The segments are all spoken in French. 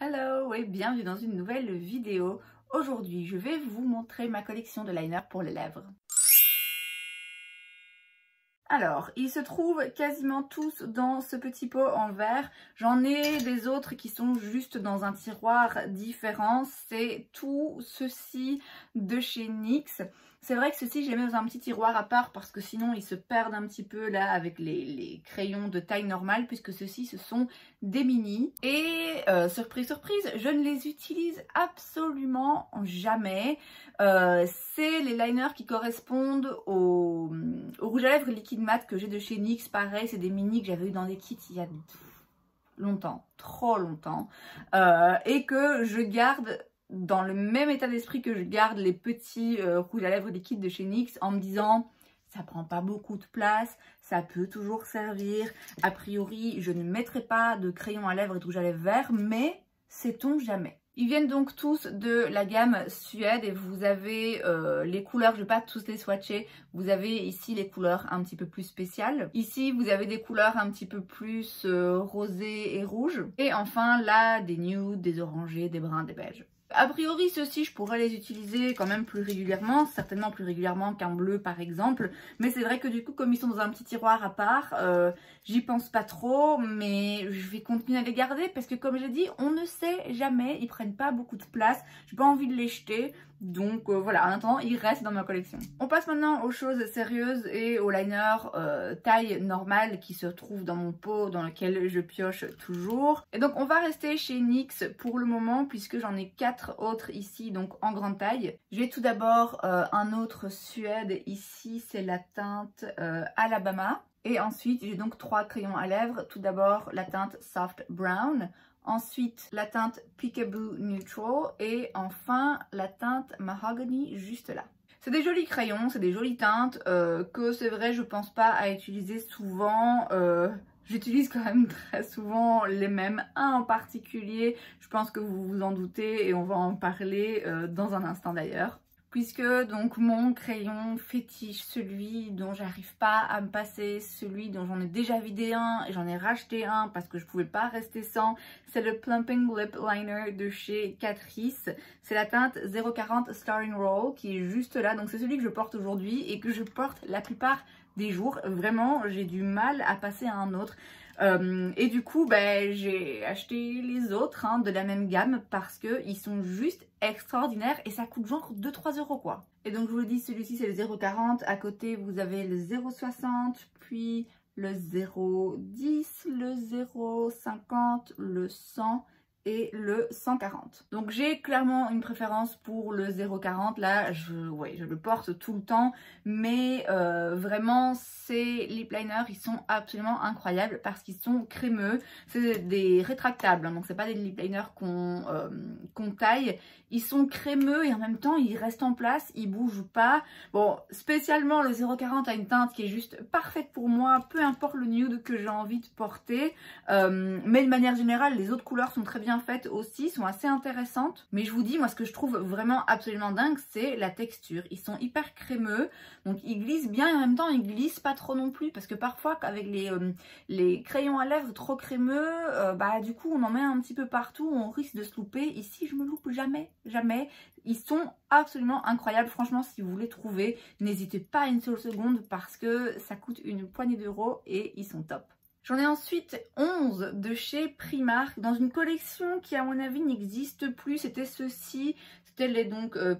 Hello et bienvenue dans une nouvelle vidéo. Aujourd'hui, je vais vous montrer ma collection de liner pour les lèvres. Alors, ils se trouvent quasiment tous dans ce petit pot en verre. J'en ai des autres qui sont juste dans un tiroir différent. C'est tout ceci de chez NYX. C'est vrai que ceci, je les mets dans un petit tiroir à part parce que sinon, ils se perdent un petit peu là avec les, crayons de taille normale puisque ceux-ci, ce sont des mini. Et euh, surprise, surprise, je ne les utilise absolument jamais. Euh, c'est les liners qui correspondent au, rouge à lèvres liquide mat que j'ai de chez NYX. Pareil, c'est des mini que j'avais eu dans des kits il y a longtemps, trop longtemps. Euh, et que je garde dans le même état d'esprit que je garde les petits euh, rouges à lèvres liquides de chez NYX en me disant ça prend pas beaucoup de place, ça peut toujours servir. A priori, je ne mettrai pas de crayon à lèvres et de rouge à lèvres vert, mais sait-on jamais. Ils viennent donc tous de la gamme Suède et vous avez euh, les couleurs, je ne vais pas tous les swatcher, vous avez ici les couleurs un petit peu plus spéciales. Ici, vous avez des couleurs un petit peu plus euh, rosées et rouges. Et enfin, là, des nudes, des orangés, des bruns, des beiges. A priori, ceux-ci, je pourrais les utiliser quand même plus régulièrement, certainement plus régulièrement qu'un bleu par exemple. Mais c'est vrai que du coup, comme ils sont dans un petit tiroir à part, euh, j'y pense pas trop, mais je vais continuer à les garder parce que comme j'ai dit, on ne sait jamais, ils prennent pas beaucoup de place. J'ai pas envie de les jeter, donc euh, voilà, en attendant, ils restent dans ma collection. On passe maintenant aux choses sérieuses et aux liners euh, taille normale qui se trouvent dans mon pot dans lequel je pioche toujours. Et donc on va rester chez NYX pour le moment puisque j'en ai autres ici, donc en grande taille. J'ai tout d'abord euh, un autre Suède ici, c'est la teinte Alabama. Et ensuite, j'ai donc trois crayons à lèvres. Tout d'abord, la teinte Soft Brown. Ensuite, la teinte Peekaboo Neutral. Et enfin, la teinte Mahogany juste là. C'est des jolis crayons, c'est des jolies teintes euh, que c'est vrai, je pense pas à utiliser souvent. Euh, j'utilise quand même très souvent les mêmes, un en particulier, je pense que vous vous en doutez et on va en parler euh, dans un instant d'ailleurs puisque donc mon crayon fétiche, celui dont j'arrive pas à me passer, celui dont j'en ai déjà vidé un et j'en ai racheté un parce que je pouvais pas rester sans, c'est le Plumping Lip Liner de chez Catrice. C'est la teinte 040 Starring Roll qui est juste là, donc c'est celui que je porte aujourd'hui et que je porte la plupart des jours. Vraiment, j'ai du mal à passer à un autre. Euh, et du coup, ben, j'ai acheté les autres hein, de la même gamme parce qu'ils sont juste extraordinaires et ça coûte genre 2-3 euros quoi. Et donc je vous le dis, celui-ci c'est le 0,40. À côté, vous avez le 0,60, puis le 0,10, le 0,50, le 100 le 140. Donc j'ai clairement une préférence pour le 040. Là, je, le porte tout le temps. Mais euh, vraiment, ces lip liners, ils sont absolument incroyables parce qu'ils sont crémeux. C'est des rétractables, hein, donc c'est pas des lip liners euh, qu'on taille. Ils sont crémeux et en même temps, ils restent en place, ils bougent pas. Bon, spécialement le 040 a une teinte qui est juste parfaite pour moi, peu importe le nude que j'ai envie de porter. Euh, mais de manière générale, les autres couleurs sont très bien faites aussi, sont assez intéressantes. Mais je vous dis, moi ce que je trouve vraiment absolument dingue, c'est la texture. Ils sont hyper crémeux, donc ils glissent bien et en même temps ils glissent pas trop non plus. Parce que parfois avec les, euh, les crayons à lèvres trop crémeux, euh, bah du coup on en met un petit peu partout, on risque de se louper. Ici je me loupe jamais, jamais. Ils sont absolument incroyables. Franchement, si vous voulez trouver, n'hésitez pas une seule seconde parce que ça coûte une poignée d'euros et ils sont top. J'en ai ensuite 11 de chez Primark dans une collection qui à mon avis n'existe plus. C'était ceci, c'était les donc euh,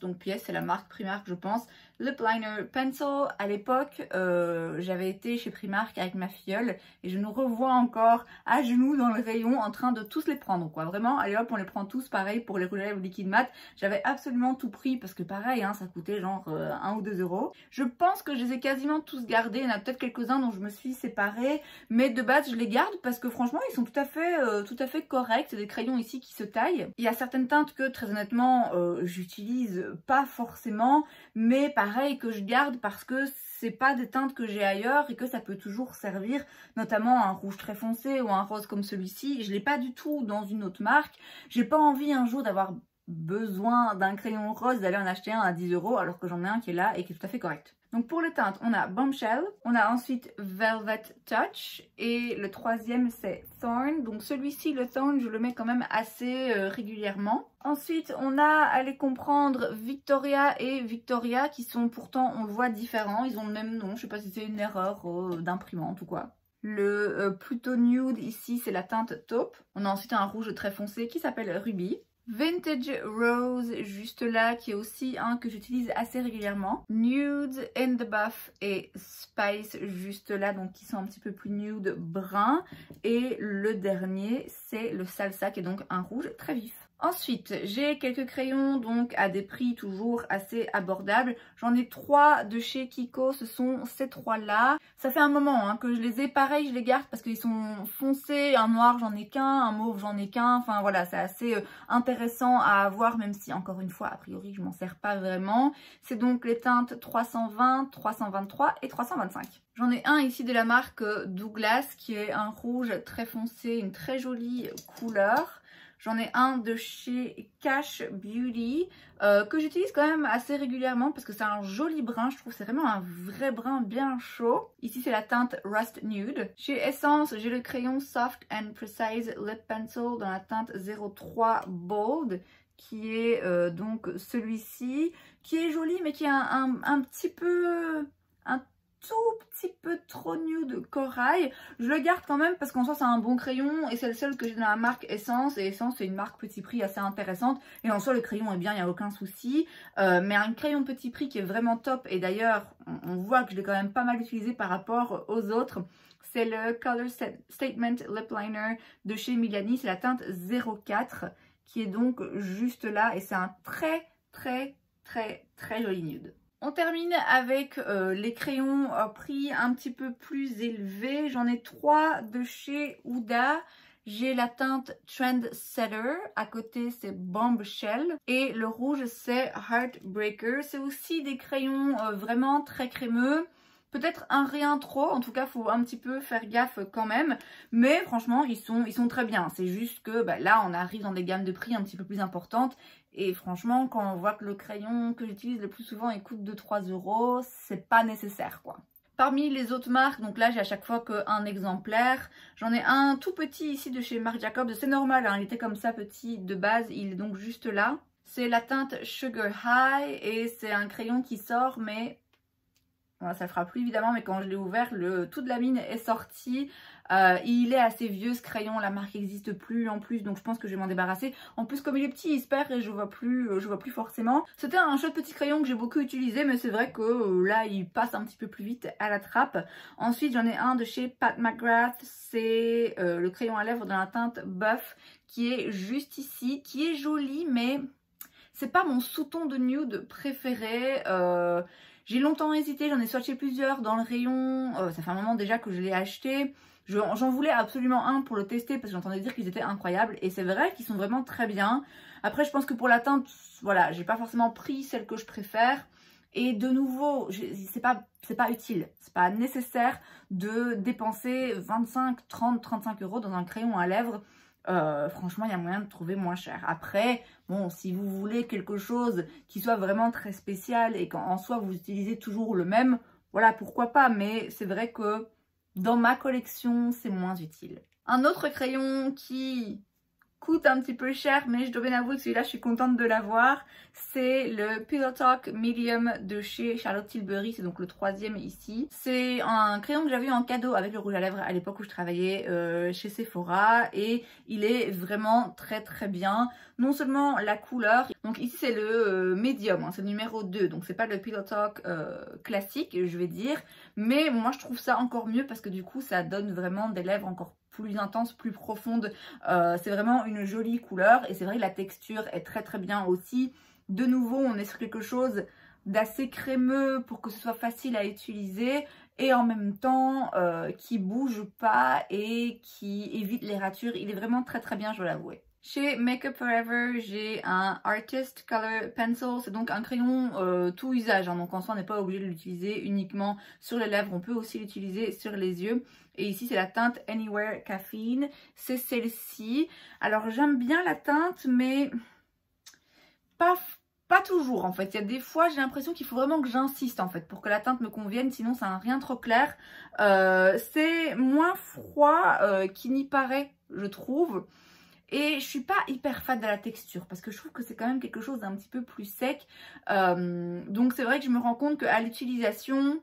donc PS c'est la marque Primark je pense. Lip Liner Pencil, à l'époque euh, j'avais été chez Primark avec ma filleule et je nous revois encore à genoux dans le rayon en train de tous les prendre quoi. Vraiment, allez hop on les prend tous pareil pour les rouges à lèvres liquide mat. J'avais absolument tout pris parce que pareil hein, ça coûtait genre 1 euh, ou 2 euros. Je pense que je les ai quasiment tous gardés, il y en a peut-être quelques-uns dont je me suis séparée mais de base, je les garde parce que franchement, ils sont tout à fait, euh, tout à fait corrects. Des crayons ici qui se taillent. Il y a certaines teintes que très honnêtement, euh, j'utilise pas forcément. Mais pareil, que je garde parce que c'est pas des teintes que j'ai ailleurs et que ça peut toujours servir. Notamment un rouge très foncé ou un rose comme celui-ci. Je l'ai pas du tout dans une autre marque. J'ai pas envie un jour d'avoir besoin d'un crayon rose, d'aller en acheter un à 10 euros alors que j'en ai un qui est là et qui est tout à fait correct. Donc pour les teintes, on a Bombshell, on a ensuite Velvet Touch et le troisième c'est Thorn. Donc celui-ci, le Thorn, je le mets quand même assez euh, régulièrement. Ensuite, on a, à les comprendre, Victoria et Victoria qui sont pourtant, on le voit, différents. Ils ont le même nom, je sais pas si c'est une erreur euh, d'imprimante ou quoi. Le euh, Pluto Nude ici, c'est la teinte taupe. On a ensuite un rouge très foncé qui s'appelle Ruby. Vintage Rose juste là qui est aussi un que j'utilise assez régulièrement. Nude in the Buff et Spice juste là donc qui sont un petit peu plus nude brun. Et le dernier c'est le Salsa qui est donc un rouge très vif. Ensuite, j'ai quelques crayons donc à des prix toujours assez abordables. J'en ai trois de chez Kiko, ce sont ces trois-là. Ça fait un moment hein, que je les ai, pareil, je les garde parce qu'ils sont foncés. Un noir, j'en ai qu'un, un mauve, j'en ai qu'un. Enfin voilà, c'est assez euh, intéressant à avoir, même si encore une fois, a priori, je m'en sers pas vraiment. C'est donc les teintes 320, 323 et 325. J'en ai un ici de la marque Douglas qui est un rouge très foncé, une très jolie couleur. J'en ai un de chez Cash Beauty euh, que j'utilise quand même assez régulièrement parce que c'est un joli brun. Je trouve c'est vraiment un vrai brun bien chaud. Ici, c'est la teinte Rust Nude. Chez Essence, j'ai le crayon Soft and Precise Lip Pencil dans la teinte 03 Bold qui est euh, donc celui-ci, qui est joli mais qui est un, un petit peu... un tout peu trop nude corail. Je le garde quand même parce qu'en soi c'est un bon crayon et c'est le seul que j'ai dans la marque Essence. Et Essence c'est une marque petit prix assez intéressante. Et en soi le crayon est bien, il n'y a aucun souci. Euh, mais un crayon petit prix qui est vraiment top et d'ailleurs on, voit que je l'ai quand même pas mal utilisé par rapport aux autres. C'est le Color Statement Lip Liner de chez Milani. C'est la teinte 04 qui est donc juste là et c'est un très très très très joli nude. On termine avec euh, les crayons à prix un petit peu plus élevé. J'en ai trois de chez Huda. J'ai la teinte Trendsetter, à côté c'est Bombshell et le rouge c'est Heartbreaker. C'est aussi des crayons euh, vraiment très crémeux. Peut-être un rien trop, en tout cas faut un petit peu faire gaffe quand même. Mais franchement ils sont, ils sont très bien. C'est juste que bah, là on arrive dans des gammes de prix un petit peu plus importantes et franchement, quand on voit que le crayon que j'utilise le plus souvent, il coûte 2-3 euros, c'est pas nécessaire quoi. Parmi les autres marques, donc là j'ai à chaque fois qu'un exemplaire. J'en ai un tout petit ici de chez Marc Jacobs. C'est normal, hein, il était comme ça petit de base, il est donc juste là. C'est la teinte Sugar High et c'est un crayon qui sort mais ça ne fera plus évidemment, mais quand je l'ai ouvert, le, toute la mine est sortie. Euh, il est assez vieux ce crayon, la marque n'existe plus en plus, donc je pense que je vais m'en débarrasser. En plus, comme il est petit, il se perd et je vois plus, euh, je vois plus forcément. C'était un chouette petit crayon que j'ai beaucoup utilisé, mais c'est vrai que euh, là, il passe un petit peu plus vite à la trappe. Ensuite, j'en ai un de chez Pat McGrath, c'est le crayon à lèvres dans la teinte Buff, qui est juste ici, qui est joli, mais c'est pas mon sous-ton de nude préféré. J'ai longtemps hésité, j'en ai swatché plusieurs dans le rayon. Ça fait un moment déjà que je l'ai acheté. J'en voulais absolument un pour le tester parce que j'entendais dire qu'ils étaient incroyables. Et c'est vrai qu'ils sont vraiment très bien. Après, je pense que pour la teinte, voilà, j'ai pas forcément pris celle que je préfère. Et de nouveau, c'est pas, pas utile, c'est pas nécessaire de dépenser 25, 30, 35 euros dans un crayon à lèvres euh, franchement, il y a moyen de trouver moins cher. Après, bon, si vous voulez quelque chose qui soit vraiment très spécial et qu'en soi, vous utilisez toujours le même, voilà, pourquoi pas. Mais c'est vrai que dans ma collection, c'est moins utile. Un autre crayon qui coûte un petit peu cher, mais je dois bien avouer que celui-là, je suis contente de l'avoir. C'est le Pillow Talk Medium de chez Charlotte Tilbury, c'est donc le troisième ici. C'est un crayon que j'avais eu en cadeau avec le rouge à lèvres à l'époque où je travaillais euh, chez Sephora et il est vraiment très très bien. Non seulement la couleur, donc ici c'est le euh, Medium, hein, c'est le numéro 2, donc c'est pas le Pillow Talk euh, classique, je vais dire, mais moi je trouve ça encore mieux parce que du coup ça donne vraiment des lèvres encore plus intense, plus profonde. Euh, c'est vraiment une jolie couleur et c'est vrai que la texture est très très bien aussi. De nouveau, on est sur quelque chose d'assez crémeux pour que ce soit facile à utiliser et en même temps euh, qui bouge pas et qui évite les ratures. Il est vraiment très très bien, je dois l'avouer. Chez Makeup Forever, j'ai un Artist Color Pencil. C'est donc un crayon euh, tout usage. Hein. donc en soi, on n'est pas obligé de l'utiliser uniquement sur les lèvres. On peut aussi l'utiliser sur les yeux. Et ici, c'est la teinte Anywhere Caffeine. C'est celle-ci. Alors, j'aime bien la teinte, mais pas toujours en fait, il y a des fois j'ai l'impression qu'il faut vraiment que j'insiste en fait pour que la teinte me convienne, sinon ça n'a rien trop clair. Euh, c'est moins froid euh, qu'il n'y paraît, je trouve. Et je suis pas hyper fan de la texture parce que je trouve que c'est quand même quelque chose d'un petit peu plus sec. Euh, donc c'est vrai que je me rends compte qu'à l'utilisation,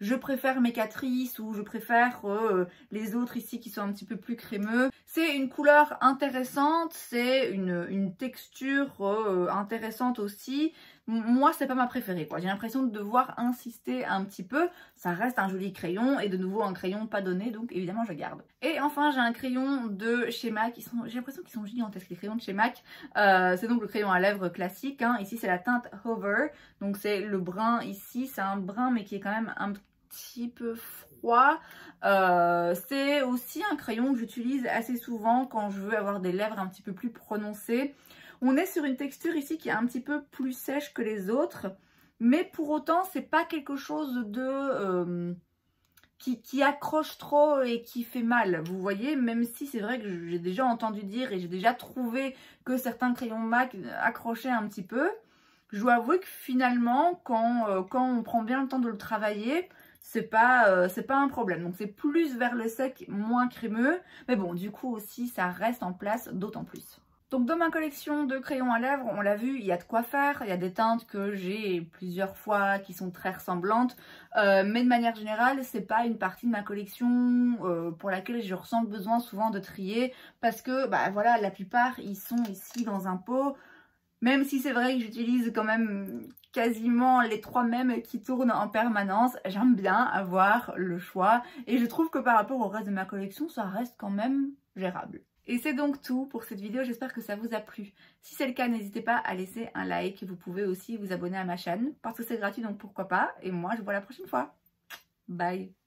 je préfère mes catrices ou je préfère euh, les autres ici qui sont un petit peu plus crémeux. C'est une couleur intéressante, c'est une, texture euh, intéressante aussi. Moi, c'est pas ma préférée. J'ai l'impression de devoir insister un petit peu. Ça reste un joli crayon et de nouveau un crayon pas donné, donc évidemment je garde. Et enfin, j'ai un crayon de chez MAC. J'ai l'impression qu'ils sont gigantesques les crayons de chez MAC. Euh, c'est donc le crayon à lèvres classique. Hein. Ici, c'est la teinte Hover. Donc c'est le brun ici. C'est un brun mais qui est quand même un petit peu froid. Euh, c'est aussi un crayon que j'utilise assez souvent quand je veux avoir des lèvres un petit peu plus prononcées. On est sur une texture ici qui est un petit peu plus sèche que les autres, mais pour autant c'est pas quelque chose de... Euh, qui, accroche trop et qui fait mal, vous voyez, même si c'est vrai que j'ai déjà entendu dire et j'ai déjà trouvé que certains crayons MAC accrochaient un petit peu. Je dois avouer que finalement, quand, euh, on prend bien le temps de le travailler, c'est pas, euh, pas un problème. Donc c'est plus vers le sec, moins crémeux. Mais bon, du coup aussi, ça reste en place d'autant plus. Donc dans ma collection de crayons à lèvres, on l'a vu, il y a de quoi faire. Il y a des teintes que j'ai plusieurs fois qui sont très ressemblantes. Euh, mais de manière générale, c'est pas une partie de ma collection euh, pour laquelle je ressens le besoin souvent de trier. Parce que bah voilà, la plupart ils sont ici dans un pot. Même si c'est vrai que j'utilise quand même quasiment les trois mêmes qui tournent en permanence. J'aime bien avoir le choix et je trouve que par rapport au reste de ma collection, ça reste quand même gérable. Et c'est donc tout pour cette vidéo, j'espère que ça vous a plu. Si c'est le cas, n'hésitez pas à laisser un like. Vous pouvez aussi vous abonner à ma chaîne parce que c'est gratuit, donc pourquoi pas. Et moi, je vous vois la prochaine fois. Bye